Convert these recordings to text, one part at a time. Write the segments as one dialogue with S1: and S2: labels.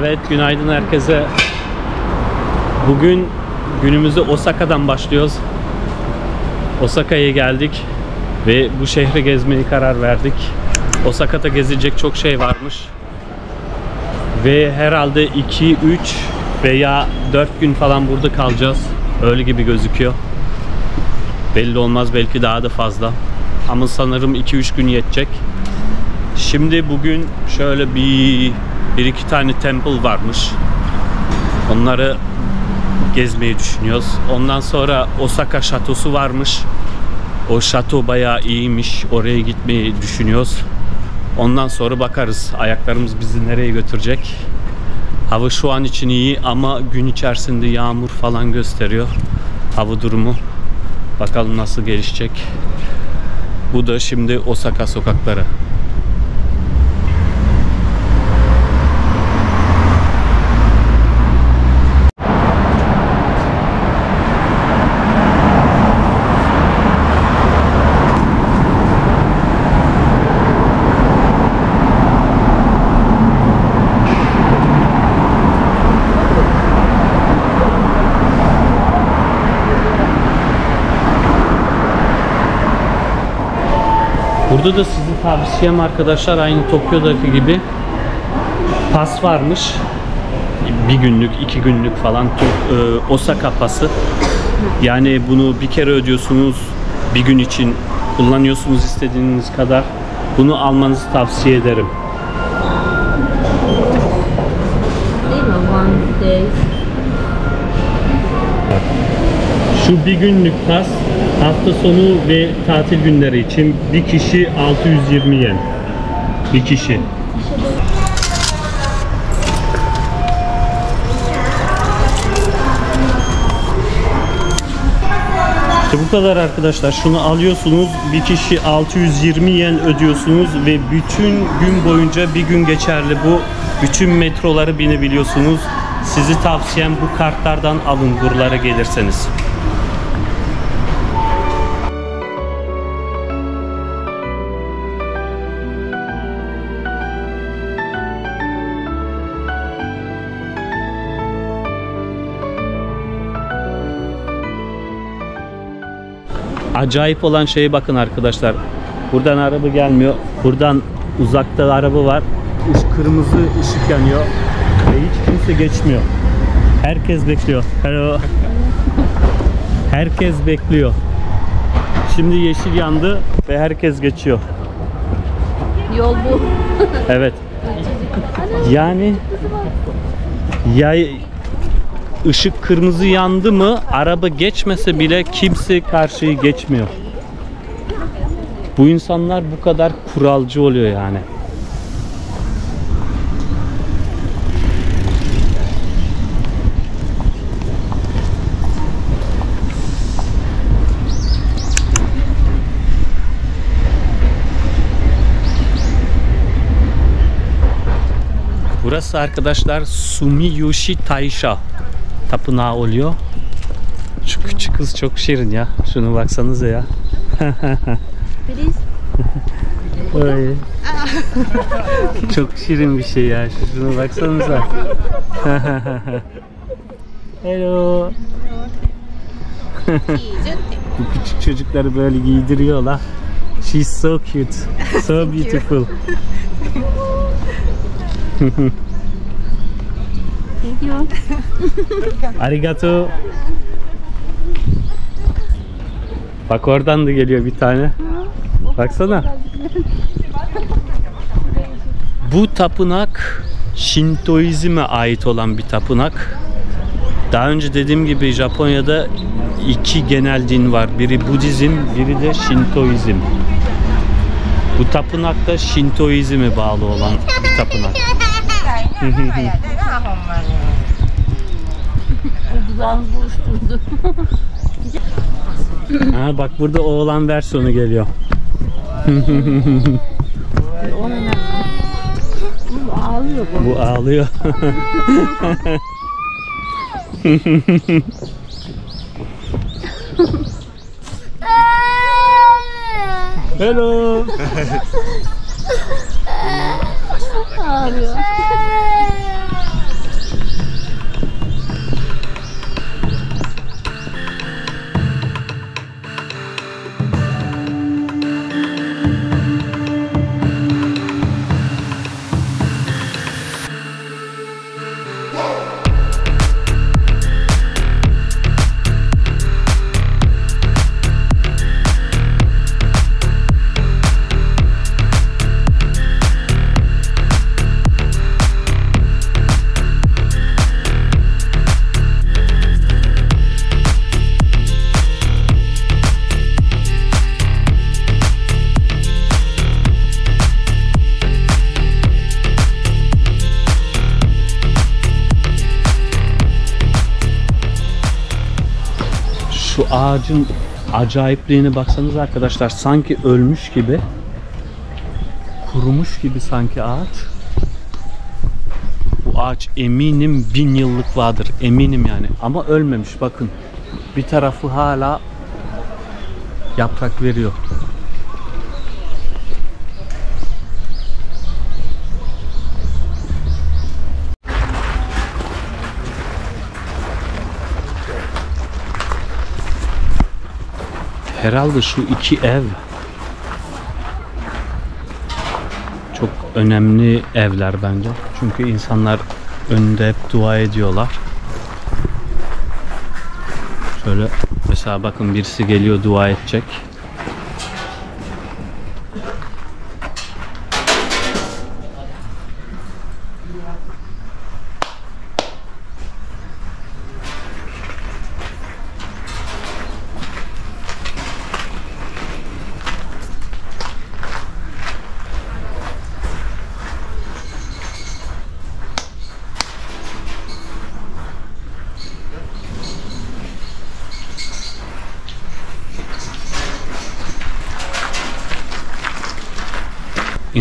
S1: Evet, günaydın herkese. Bugün günümüzü Osaka'dan başlıyoruz. Osaka'ya geldik ve bu şehri gezmeyi karar verdik. Osaka'da gezilecek çok şey varmış. Ve herhalde 2, 3 veya 4 gün falan burada kalacağız. Öyle gibi gözüküyor. Belli olmaz belki daha da fazla. Ama sanırım 2-3 gün yetecek. Şimdi bugün şöyle bir bir iki tane temple varmış. Onları gezmeyi düşünüyoruz. Ondan sonra Osaka şatosu varmış. O şato bayağı iyiymiş. Oraya gitmeyi düşünüyoruz. Ondan sonra bakarız ayaklarımız bizi nereye götürecek. Hava şu an için iyi ama gün içerisinde yağmur falan gösteriyor. Hava durumu. Bakalım nasıl gelişecek. Bu da şimdi Osaka sokakları. Burada da sizi tavsiyem arkadaşlar aynı Tokyo'daki gibi pas varmış. Bir günlük, iki günlük falan e, Osaka pası. Yani bunu bir kere ödüyorsunuz bir gün için kullanıyorsunuz istediğiniz kadar. Bunu almanızı tavsiye ederim. Şu bir günlük pas hafta sonu ve tatil günleri için bir kişi 620 yen. Bir kişi. İşte bu kadar arkadaşlar. Şunu alıyorsunuz. Bir kişi 620 yen ödüyorsunuz ve bütün gün boyunca bir gün geçerli bu. Bütün metroları binebiliyorsunuz. Sizi tavsiyem bu kartlardan alın buralara gelirseniz. Acayip olan şeye bakın arkadaşlar. Buradan araba gelmiyor. Buradan uzakta araba var. Iş kırmızı ışık yanıyor. Ve hiç kimse geçmiyor. Herkes bekliyor. Hello. Herkes bekliyor. Şimdi yeşil yandı ve herkes geçiyor.
S2: Yol bu.
S1: Evet. Yani ya ışık kırmızı yandı mı araba geçmese bile kimse karşıyı geçmiyor. Bu insanlar bu kadar kuralcı oluyor yani. Burası arkadaşlar Sumiyoshi Taisha tapınağı oluyor. Şu küçük kız çok şirin ya. Şunu baksanıza ya. Oy. çok şirin bir şey ya. Şuna baksanıza. Hello. Bu küçük çocukları böyle giydiriyorlar. She's so cute. So beautiful.
S2: Thank you.
S1: Arigato. Bak oradan da geliyor bir tane. Baksana. Bu tapınak Şintoizme ait olan bir tapınak. Daha önce dediğim gibi Japonya'da iki genel din var. Biri Budizm, biri de Şintoizm. Bu tapınak da Şintoizme bağlı olan bir tapınak.
S2: Dudağımız buluşturdu.
S1: Ha, bak burada oğlan versiyonu geliyor.
S2: Bu ağlıyor bu.
S1: Bu ağlıyor. Hello.
S2: Ağlıyor.
S1: Ağacın acayipliğine baksanız arkadaşlar sanki ölmüş gibi kurumuş gibi sanki ağaç. Bu ağaç eminim bin yıllık vardır. Eminim yani. Ama ölmemiş bakın. Bir tarafı hala yaprak veriyor. Herhalde şu iki ev çok önemli evler bence. Çünkü insanlar önünde hep dua ediyorlar. Şöyle mesela bakın birisi geliyor dua edecek.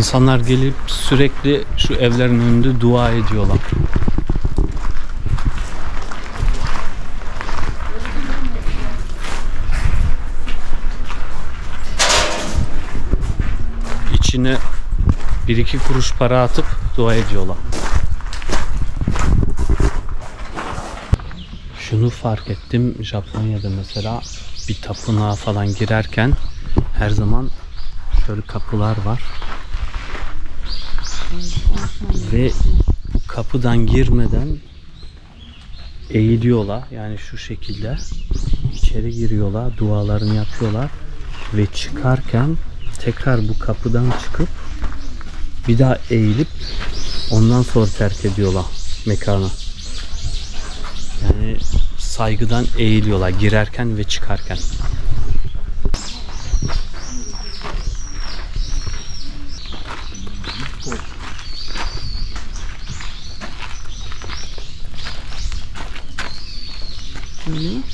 S1: İnsanlar gelip sürekli şu evlerin önünde dua ediyorlar. İçine bir iki kuruş para atıp dua ediyorlar. Şunu fark ettim Japonya'da mesela bir tapınağa falan girerken her zaman şöyle kapılar var. Ve kapıdan girmeden eğiliyorlar. Yani şu şekilde içeri giriyorlar, dualarını yapıyorlar ve çıkarken tekrar bu kapıdan çıkıp bir daha eğilip ondan sonra terk ediyorlar mekanı. Yani saygıdan eğiliyorlar girerken ve çıkarken.
S2: Böyle.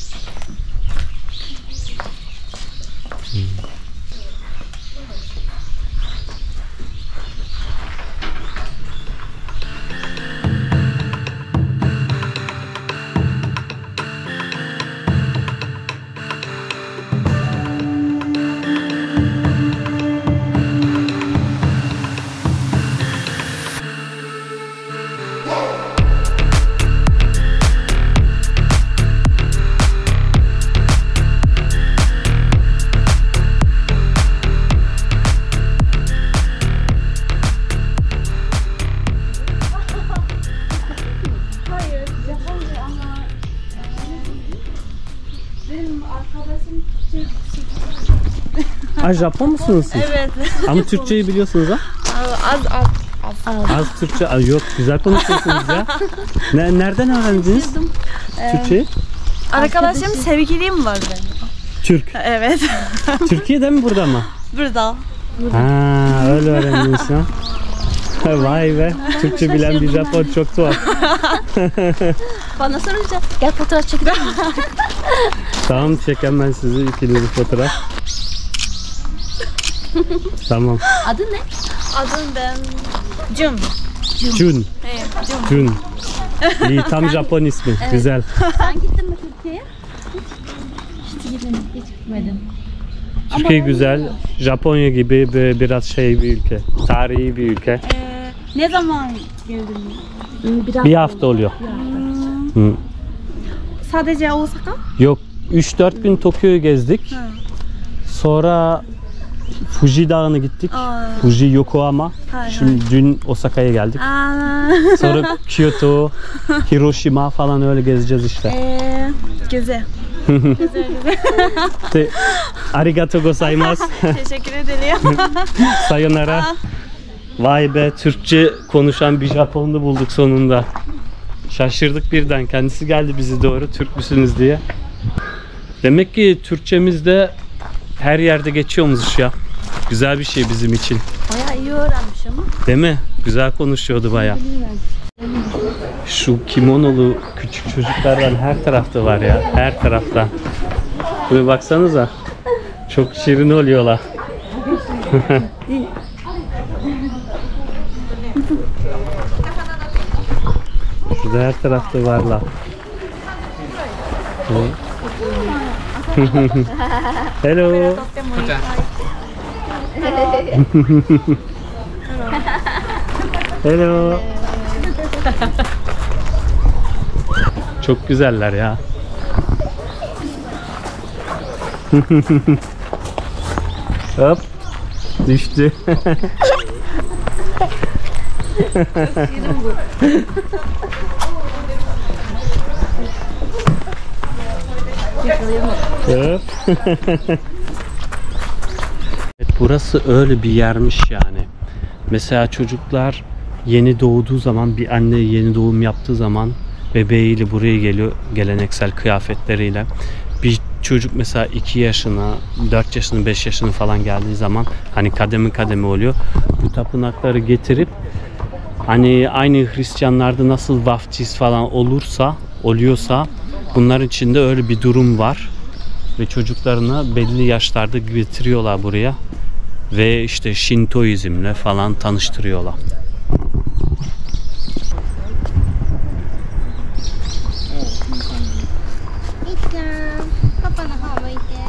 S1: Ha Japon musunuz siz?
S3: Evet.
S1: Ama Türkçeyi biliyorsunuz ha?
S3: Az az az.
S1: Az Türkçe Ay yok güzel konuşuyorsunuz ya. Ne, nereden öğrendiniz Türkçeyi?
S3: Arkadaşım sevgilim var benim.
S1: Türk.
S3: Evet.
S1: Türkiye'de mi burada mı?
S3: Burada.
S1: Ha öyle öğrendiniz ha. Vay be. Türkçe bilen bir Japon çok tuhaf.
S2: Bana sorunca gel fotoğraf çekelim.
S1: Tamam çeken ben sizi ikinizi fotoğraf. tamam.
S2: Adı ne?
S3: Adım ben Jun.
S1: Jun.
S3: Evet, Jun.
S1: Jun. İyi tam Japon ismi. Güzel.
S2: Sen gittin mi Türkiye'ye? Hiç gitmedim. Hiç gitmedim.
S1: Türkiye güzel. Japonya gibi böyle biraz şey bir ülke. Tarihi bir ülke.
S3: Ee, ne zaman geldin?
S2: Biraz
S1: Bir hafta oluyor. Hı.
S3: Sadece Osaka?
S1: Yok 3-4 gün Tokyo'yu gezdik.
S3: Ha.
S1: Sonra Fuji Dağı'na gittik.
S3: Aa.
S1: Fuji Yokohama.
S3: Hay
S1: Şimdi dün Osaka'ya geldik.
S3: Aa,
S1: Sonra Kyoto, Hiroşima falan öyle gezeceğiz işte.
S3: ee, güzel. güzel güzel.
S1: Te, arigato gozaimasu.
S3: Teşekkür ederim.
S1: Sayonara. Vay be Türkçe konuşan bir Japonlu bulduk sonunda. Şaşırdık birden. Kendisi geldi bizi doğru Türk müsünüz diye. Demek ki Türkçemiz de her yerde geçiyormuş ya. Güzel bir şey bizim için.
S2: Bayağı iyi öğrenmiş ama.
S1: Değil mi? Güzel konuşuyordu baya. Şu kimonolu küçük çocuklardan her tarafta var ya. Her tarafta. Buraya baksanıza. Çok şirin oluyorlar. Şurada her tarafta varlar. Hı. Hello. Hello. Çok güzeller ya. Hop. Düştü. Hop. Evet, burası öyle bir yermiş yani. Mesela çocuklar yeni doğduğu zaman bir anne yeni doğum yaptığı zaman bebeğiyle buraya geliyor geleneksel kıyafetleriyle. Bir çocuk mesela 2 yaşına, 4 yaşına, 5 yaşına falan geldiği zaman hani kademe kademe oluyor. Bu tapınakları getirip hani aynı Hristiyanlarda nasıl vaftiz falan olursa, oluyorsa bunların içinde öyle bir durum var Ve çocuklarını belli yaşlarda getiriyorlar buraya ve işte Şintoizmle falan tanıştırıyorlar.
S2: みっちゃんパパの方向いて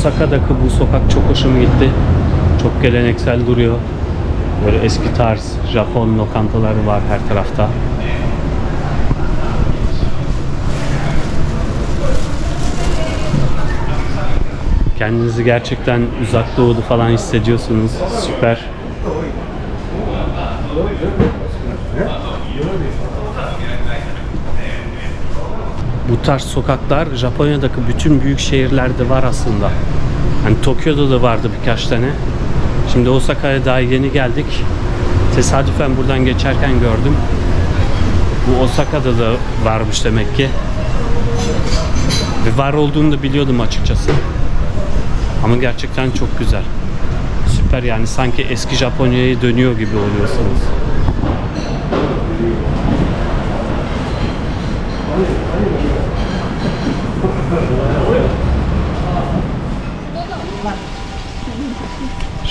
S1: Osaka'daki bu sokak çok hoşuma gitti. Çok geleneksel duruyor. Böyle eski tarz Japon lokantaları var her tarafta. Kendinizi gerçekten uzak doğuda falan hissediyorsunuz. Süper. Bu tarz sokaklar Japonya'daki bütün büyük şehirlerde var aslında. Hani Tokyo'da da vardı birkaç tane. Şimdi Osaka'ya daha yeni geldik. Tesadüfen buradan geçerken gördüm. Bu Osaka'da da varmış demek ki. Ve var olduğunu da biliyordum açıkçası. Ama gerçekten çok güzel. Süper yani sanki eski Japonya'ya dönüyor gibi oluyorsunuz.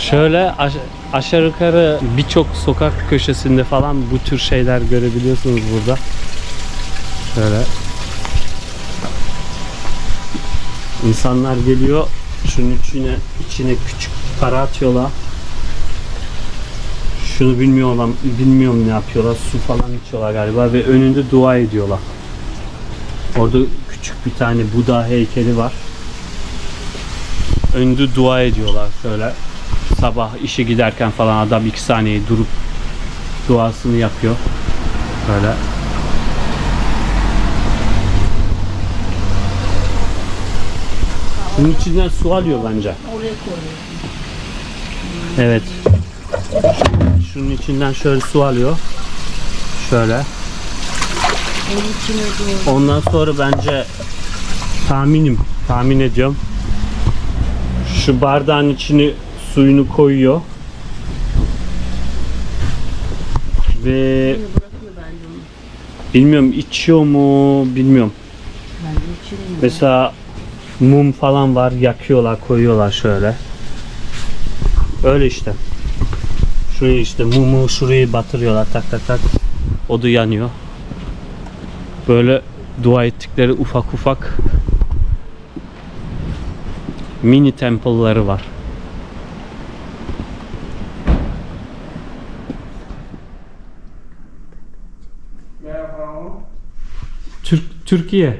S1: Şöyle aş- aşağı yukarı birçok sokak köşesinde falan bu tür şeyler görebiliyorsunuz burada. Şöyle. İnsanlar geliyor şunun içine içine küçük para atıyorlar. Şunu bilmiyorlar, bilmiyorum ne yapıyorlar. Su falan içiyorlar galiba ve önünde dua ediyorlar. Orada küçük bir tane Buda heykeli var. Önünde dua ediyorlar şöyle. Sabah işe giderken falan adam iki saniye durup duasını yapıyor. Böyle. Bunun içinden su alıyor bence. Evet. Şunun içinden şöyle su alıyor. Şöyle. Ondan sonra bence tahminim, tahmin ediyorum. Şu bardağın içini suyunu koyuyor. Ve bilmiyorum içiyor mu bilmiyorum. Mesela mum falan var yakıyorlar koyuyorlar şöyle. Öyle işte. Şuraya işte mumu şuraya batırıyorlar tak tak tak. O da yanıyor. Böyle dua ettikleri ufak ufak mini temple'ları var. Türk Türkiye.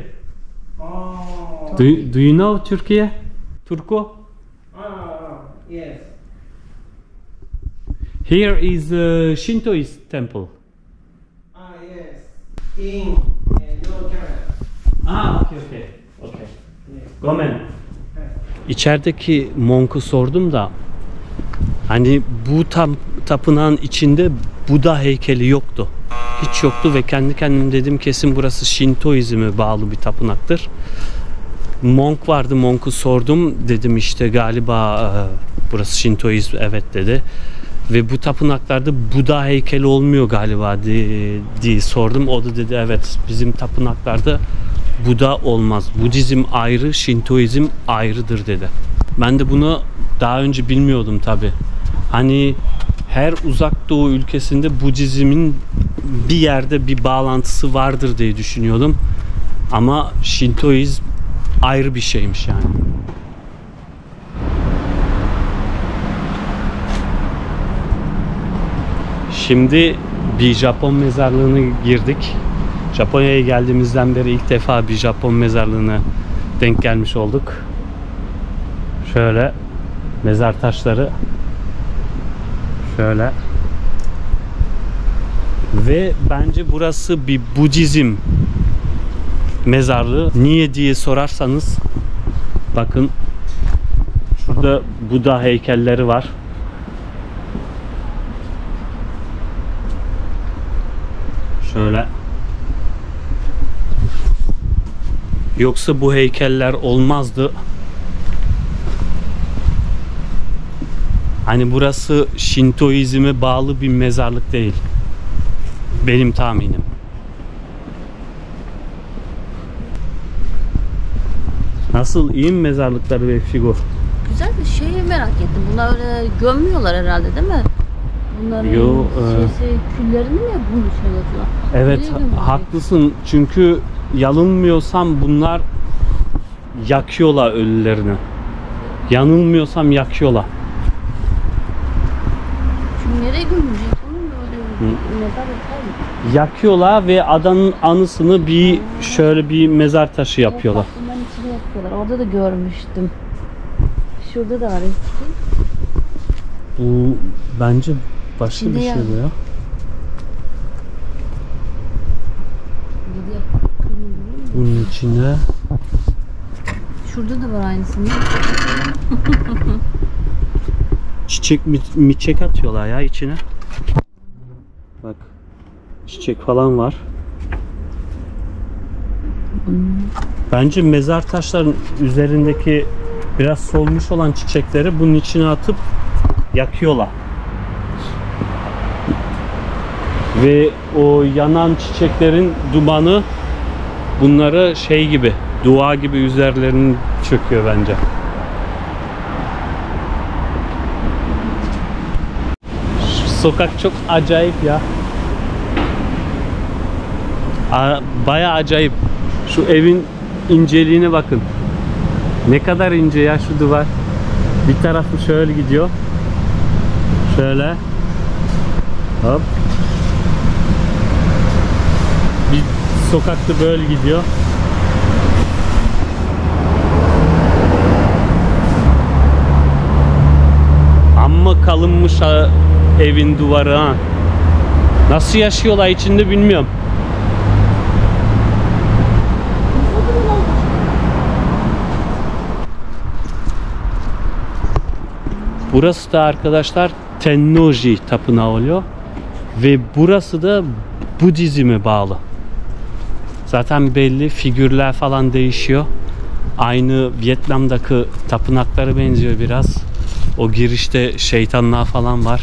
S1: Do, do you know Türkiye? Turko?
S4: Ah, yes.
S1: Here is a Shintoist temple.
S4: Ah, yes. In uh, camera.
S1: Ah, okay, okay. Okay.
S4: Yes.
S1: Gomen. İçerideki monku sordum da hani bu tam tapınağın içinde Buda heykeli yoktu. Hiç yoktu ve kendi kendime dedim kesin burası Şintoizme bağlı bir tapınaktır. Monk vardı, monku sordum. Dedim işte galiba e, burası Şintoizm evet dedi. Ve bu tapınaklarda Buda heykeli olmuyor galiba diye, diye sordum. O da dedi evet bizim tapınaklarda Buda olmaz. Budizm ayrı, Şintoizm ayrıdır dedi. Ben de bunu daha önce bilmiyordum tabi. Hani her uzak doğu ülkesinde Budizmin bir yerde bir bağlantısı vardır diye düşünüyordum. Ama Şintoizm ayrı bir şeymiş yani. Şimdi bir Japon mezarlığına girdik. Japonya'ya geldiğimizden beri ilk defa bir Japon mezarlığına denk gelmiş olduk. Şöyle mezar taşları şöyle ve bence burası bir Budizm mezarlığı. Niye diye sorarsanız bakın şurada Buda heykelleri var. Şöyle. Yoksa bu heykeller olmazdı. Hani burası Şintoizme bağlı bir mezarlık değil. Benim tahminim. Nasıl iyi mi mezarlıkları ve Figo?
S2: Güzel bir şeyi merak ettim. Bunlar öyle gömmüyorlar herhalde değil mi? Bunların
S1: Yo, e-
S2: şeysi, küllerini mi bunu şey yapıyor?
S1: Evet
S2: gömüyorlar?
S1: haklısın çünkü yanılmıyorsam bunlar yakıyorlar ölülerini. Yanılmıyorsam yakıyorlar.
S2: Nereye böyle yapar mı?
S1: Yakıyorlar ve adanın anısını bir şöyle bir mezar taşı yapıyorlar.
S2: Bunların içine yapıyorlar. Orada da görmüştüm. Şurada da var eski.
S1: Bu bence başka
S2: İçinde
S1: bir şey bu ya. Bunun içinde
S2: Şurada da var aynısını.
S1: çiçek mi, miçek atıyorlar ya içine. Bak çiçek falan var. Bence mezar taşların üzerindeki biraz solmuş olan çiçekleri bunun içine atıp yakıyorlar. Ve o yanan çiçeklerin dumanı bunları şey gibi, dua gibi üzerlerine çöküyor bence. Şu sokak çok acayip ya. Baya acayip. Şu evin inceliğine bakın. Ne kadar ince ya şu duvar. Bir tarafı şöyle gidiyor. Şöyle. Hop. Bir sokakta böyle gidiyor. Amma kalınmış ha, evin duvarı ha. Nasıl yaşıyorlar içinde bilmiyorum. Burası da arkadaşlar Tennoji tapınağı oluyor. Ve burası da Budizm'e bağlı. Zaten belli figürler falan değişiyor. Aynı Vietnam'daki tapınaklara benziyor biraz. O girişte şeytanlar falan var.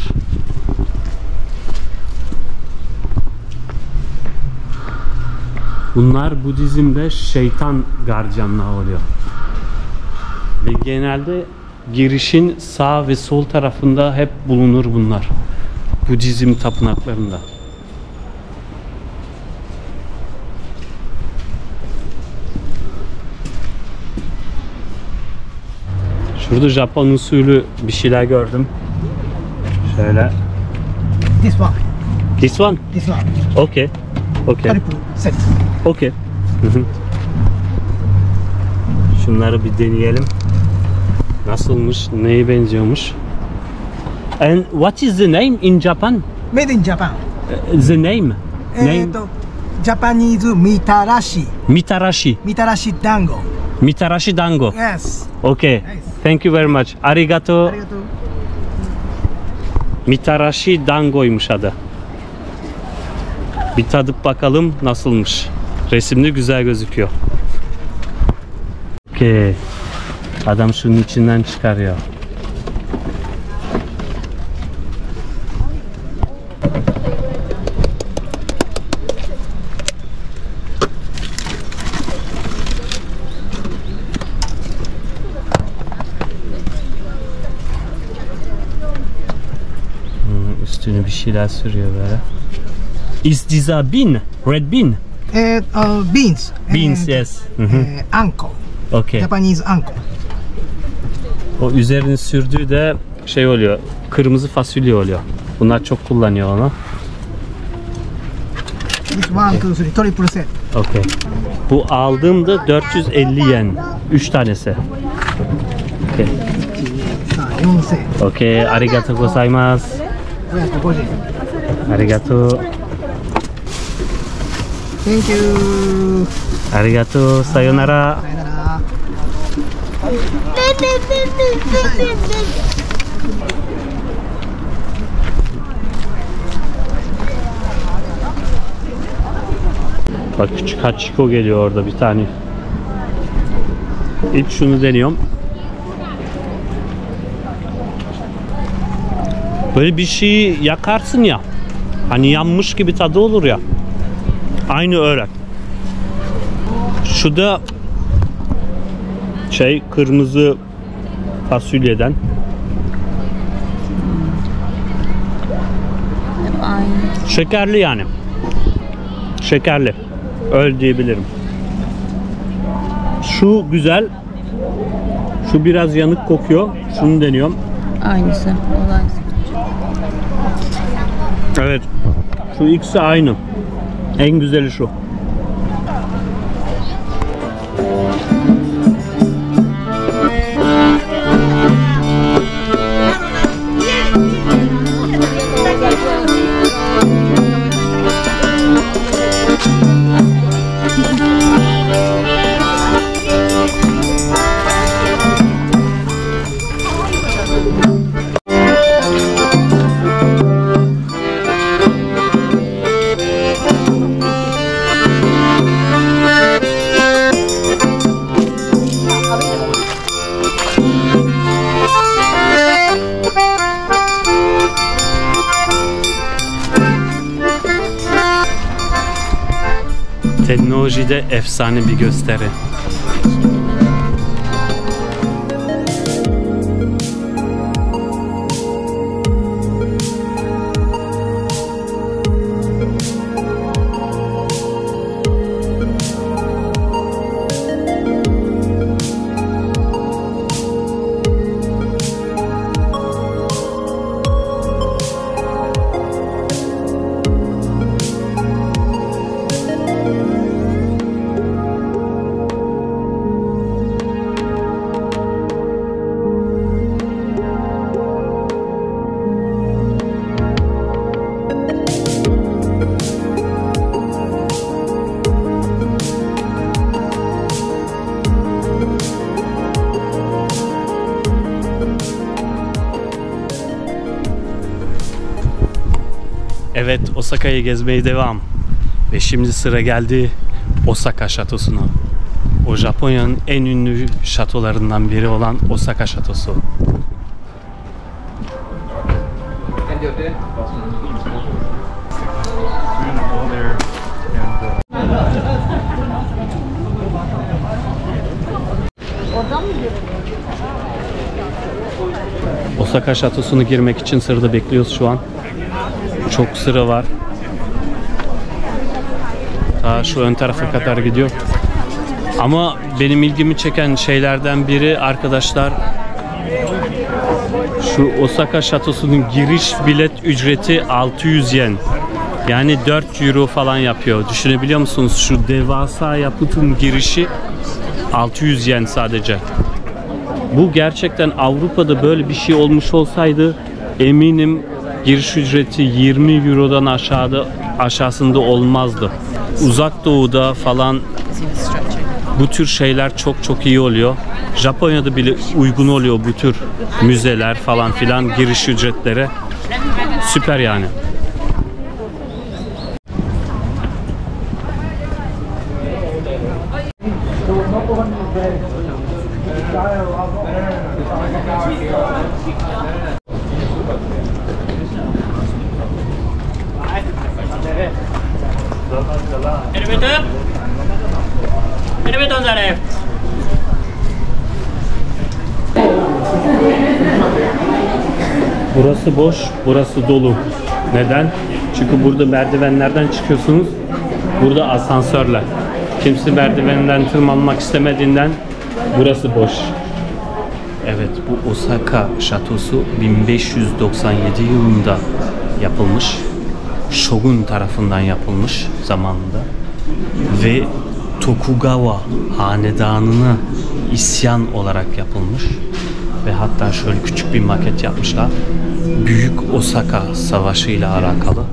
S1: Bunlar Budizm'de şeytan gardiyanlığı oluyor. Ve genelde girişin sağ ve sol tarafında hep bulunur bunlar. Budizm tapınaklarında. Şurada Japon usulü bir şeyler gördüm. Şöyle.
S4: This one.
S1: This one?
S4: This one.
S1: Okay. Okay.
S4: Karipuru. Set.
S1: Okay. Şunları bir deneyelim. Nasılmış, neye benziyormuş? And what is the name in Japan?
S4: Made in Japan.
S1: Uh, the name?
S4: Eh,
S1: name?
S4: Japanese
S1: Mitarashi.
S4: Mitarashi. Mitarashi Dango.
S1: Mitarashi Dango.
S4: Yes.
S1: Okay. Nice. Thank you very much. Arigato. Mitarashi Dango'ymuş adı. Bir tadıp bakalım nasılmış. Resimde güzel gözüküyor. Okey. Adam şunun içinden çıkarıyor. üstünü bir şeyler sürüyor böyle. Is this a bean? Red bean?
S4: Uh, uh, beans.
S1: Beans,
S4: and,
S1: yes.
S4: Mhm. Anko.
S1: Okay.
S4: Japanese anko.
S1: O üzerine sürdüğü de şey oluyor. Kırmızı fasulye oluyor. Bunlar çok kullanıyor onu.
S4: It's one, okay. two, three, triple set.
S1: Okay. Bu aldığımda 450 yen. 3 tanesi. Okay.
S4: Okay, arigato gozaimasu.
S1: Okey. Arigato gozaimasu.
S4: 550。
S1: Arigato.
S4: Thank you.
S1: Arigato. Sayonara.
S4: さよなら。
S1: Bak küçük Hachiko geliyor orada bir tane. İlk şunu deniyorum. Böyle bir şeyi yakarsın ya. Hani yanmış gibi tadı olur ya. Aynı öyle. Şu da şey kırmızı fasulyeden.
S2: Aynı.
S1: Şekerli yani. Şekerli. Öyle diyebilirim. Şu güzel. Şu biraz yanık kokuyor. Şunu deniyorum.
S2: Aynısı. Olay.
S1: Evet. Şu ikisi aynı. En güzeli şu. Efsane bir gösteri. Osaka'yı gezmeye devam. Ve şimdi sıra geldi Osaka şatosuna. O Japonya'nın en ünlü şatolarından biri olan Osaka şatosu. Osaka şatosunu girmek için sırada bekliyoruz şu an. Çok sıra var. Ta şu ön tarafa kadar gidiyor. Ama benim ilgimi çeken şeylerden biri arkadaşlar şu Osaka şatosunun giriş bilet ücreti 600 yen. Yani 4 euro falan yapıyor. Düşünebiliyor musunuz? Şu devasa yapıtın girişi 600 yen sadece. Bu gerçekten Avrupa'da böyle bir şey olmuş olsaydı eminim giriş ücreti 20 Euro'dan aşağıda aşağısında olmazdı. Uzak Doğu'da falan bu tür şeyler çok çok iyi oluyor. Japonya'da bile uygun oluyor bu tür müzeler falan filan giriş ücretleri. Süper yani. Burası boş, burası dolu. Neden? Çünkü burada merdivenlerden çıkıyorsunuz. Burada asansörle. Kimse merdivenden tırmanmak istemediğinden burası boş. Evet bu Osaka şatosu 1597 yılında yapılmış. Shogun tarafından yapılmış zamanında. Ve Tokugawa hanedanına isyan olarak yapılmış. Ve hatta şöyle küçük bir maket yapmışlar. Büyük Osaka Savaşı ile alakalı.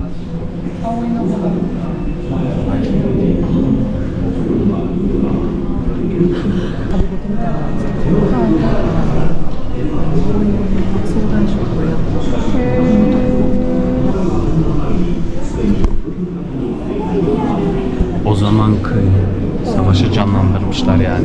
S1: O zamanki savaşı canlandırmışlar yani.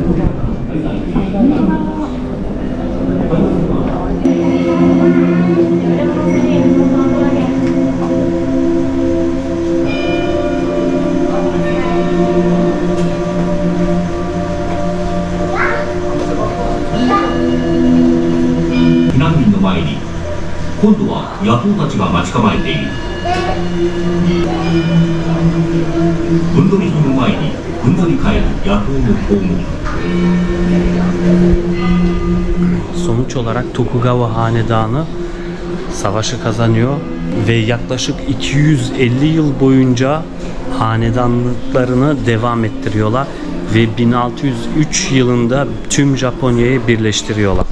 S1: Tokugawa hanedanı savaşı kazanıyor ve yaklaşık 250 yıl boyunca hanedanlıklarını devam ettiriyorlar ve 1603 yılında tüm Japonya'yı birleştiriyorlar.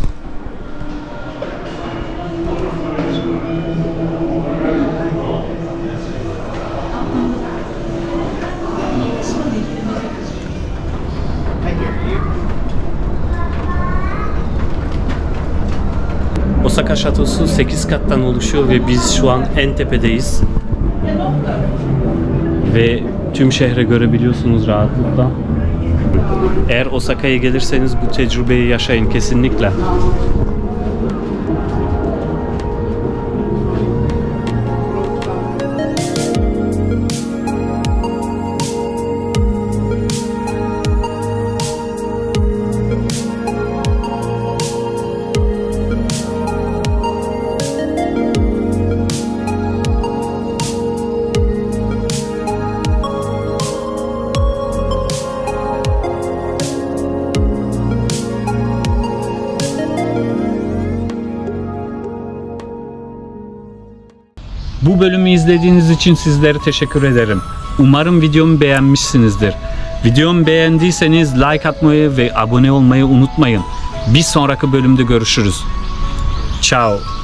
S1: 8 kattan oluşuyor ve biz şu an en tepedeyiz. Ve tüm şehre görebiliyorsunuz rahatlıkla. Eğer Osaka'ya gelirseniz bu tecrübeyi yaşayın kesinlikle. Bu bölümü izlediğiniz için sizlere teşekkür ederim. Umarım videomu beğenmişsinizdir. Videomu beğendiyseniz like atmayı ve abone olmayı unutmayın. Bir sonraki bölümde görüşürüz. Ciao.